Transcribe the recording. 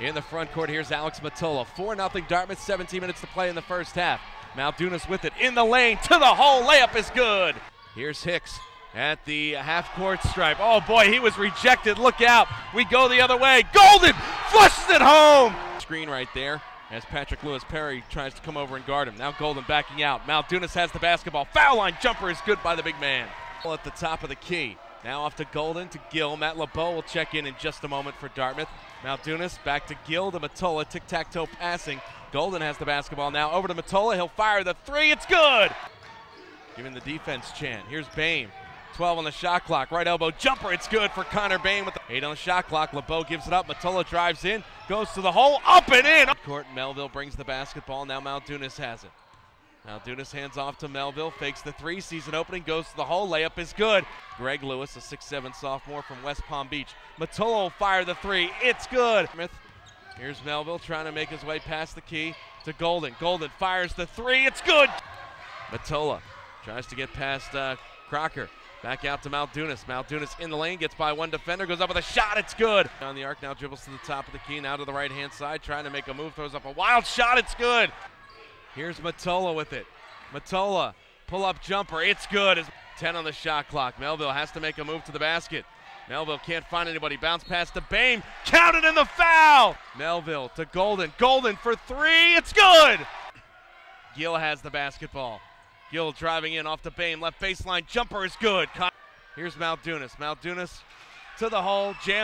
In the front court, here's Alex Mitola. 4 0 Dartmouth, 17 minutes to play in the first half. Maldunas with it in the lane to the hole. Layup is good. Here's Hicks at the half court stripe. Oh boy, he was rejected. Look out. We go the other way. Golden flushes it home. Screen right there as Patrick Lewis Perry tries to come over and guard him. Now Golden backing out. Maldunas has the basketball. Foul line jumper is good by the big man. At the top of the key. Now off to Golden to Gill. Matt LeBeau will check in in just a moment for Dartmouth. Maldunas back to Gill to Mitola. Tic tac toe passing. Golden has the basketball now. Over to Mitola. He'll fire the three. It's good. Giving the defense chant. Here's Boehm. 12 on the shot clock. Right elbow jumper. It's good for Connor Boehm with the 8 on the shot clock. LeBeau gives it up. Mitola drives in. Goes to the hole. Up and in. Court Melville brings the basketball. Now Maldunas has it. Maldunas hands off to Melville. Fakes the three. Sees an opening. Goes to the hole. Layup is good. Greg Louis, a 6'7 sophomore from West Palm Beach. Mitola will fire the three. It's good. Here's Melville trying to make his way past the key to Golden. Golden fires the three. It's good. Mitola tries to get past uh, Crocker. Back out to Maldunas. Maldunas in the lane, gets by one defender, goes up with a shot. It's good. On the arc now, dribbles to the top of the key, now to the right hand side, trying to make a move, throws up a wild shot. It's good. Here's Mitola with it. Mitola, pull up jumper. It's good. It's 10 on the shot clock. Melville has to make a move to the basket. Melville can't find anybody. Bounce pass to Boehm. Counted in the foul. Melville to Golden. Golden for three. It's good. Gill has the basketball. Gill driving in off the Boehm. Left baseline jumper is good. Here's Maldunas. Maldunas to the hole. Jam.